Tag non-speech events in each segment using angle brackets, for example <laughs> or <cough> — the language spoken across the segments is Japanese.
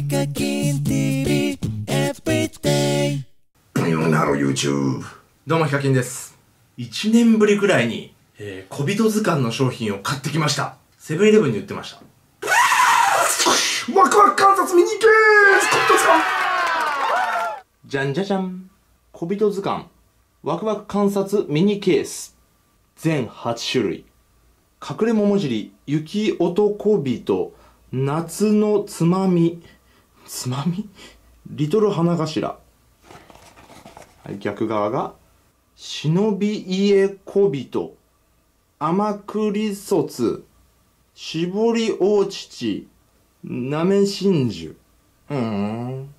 HIKAKIN TV everyday Hello YouTube どうもヒカキンです。1年ぶりぐらいに、えー、こびとづかんの商品を買ってきました。セブンイレブンに売ってました。ワクワク観察ミニケースコットですかじゃんじゃじゃん。小人図鑑。ワクワク観察ミニケース全8種類。隠れ桃尻雪男人夏のつまみつまみ？リトル花頭。はい逆側が忍び家小人。天栗卒。絞り大乳。なめ真珠。うーん。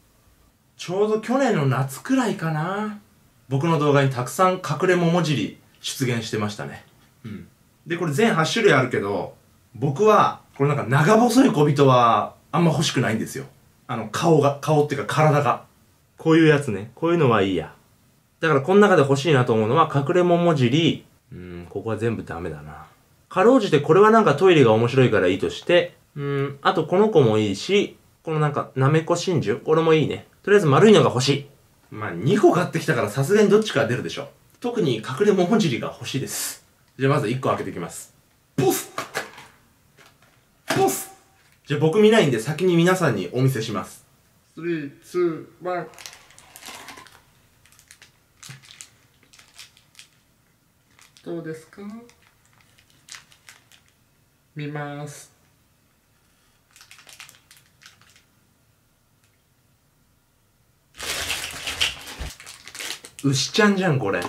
ちょうど去年の夏くらいかな。僕の動画にたくさん隠れ桃尻出現してましたね。うん。でこれ全8種類あるけど僕はこれなんか長細い小人はあんま欲しくないんですよあの顔が顔っていうか体が。こういうやつね。こういうのはいいや。だからこの中で欲しいなと思うのは隠れ桃尻。うんここは全部ダメだな。かろうじてこれはなんかトイレが面白いからいいとしてうんあとこの子もいいしこのなんかなめこ真珠？これもいいね。とりあえず丸いのが欲しい。まあ2個買ってきたからさすがにどっちか出るでしょ特に隠れ桃尻が欲しいです。じゃあまず1個開けていきます。ポス。ポス。じゃあ僕見ないんで先に皆さんにお見せします。3、2、1どうですか？見ます。牛ちゃんじゃんこれ。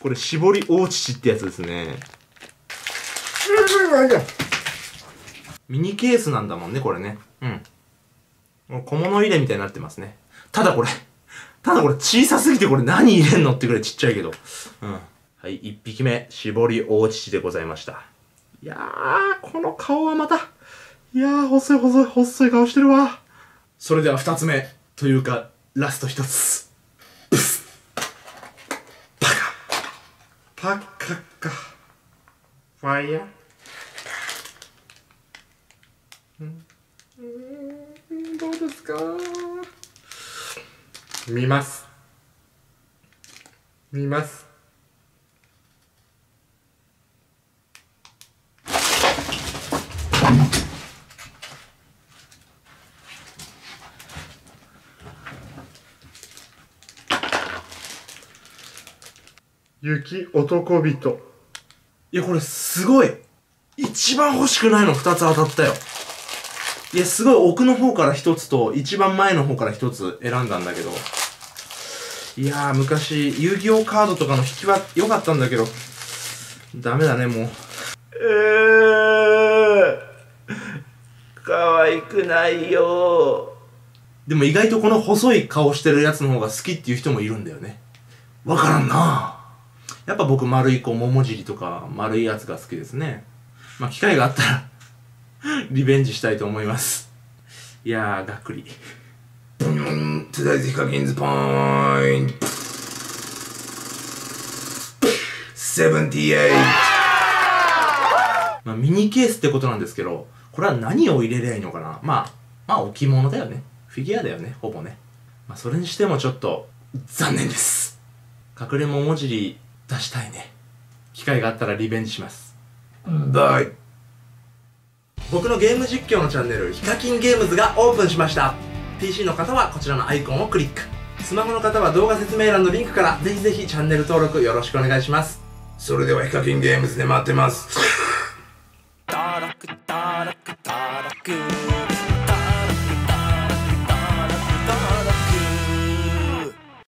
これ絞り大乳ってやつですね <laughs> ミニケースなんだもんねこれね。うん。小物入れみたいになってますね。ただこれ。ただこれ小さすぎてこれ何入れんのってぐらいちっちゃいけど。うん。はい1匹目。絞り大乳でございました。いやーこの顔はまた。いやー細い細い細い顔してるわ。それでは2つ目というかラスト1つ。パッカ。ッカファイヤー。うん。どうですか？見ます。見ます。雪男人。いや、これすごい。一番欲しくないの二つ当たったよ。いや、すごい奥の方から一つと、一番前の方から一つ選んだんだけど。いやー、昔、遊戯王カードとかの引きは良かったんだけど、ダメだね、もう。えー、可愛くないよでも意外とこの細い顔してるやつの方が好きっていう人もいるんだよね。わからんなやっぱ僕丸い子桃尻とか丸いやつが好きですね。まあ機会があったら <laughs> リベンジしたいと思います。いやー、がっくり。トゥダイズヒカキンズポイント78まあミニケースってことなんですけど、これは何を入れりゃいいのかなまあ、まあ置物だよね。フィギュアだよね、ほぼね。まあそれにしてもちょっと残念です。隠れ桃尻出したいね。機会があったらリベンジします。バイ僕のゲーム実況のチャンネルヒカキンゲームズがオープンしました。PC の方はこちらのアイコンをクリック。スマホの方は動画説明欄のリンクからぜひぜひチャンネル登録よろしくお願いします。それではヒカキンゲームズで待ってます。タラクタラクタラク。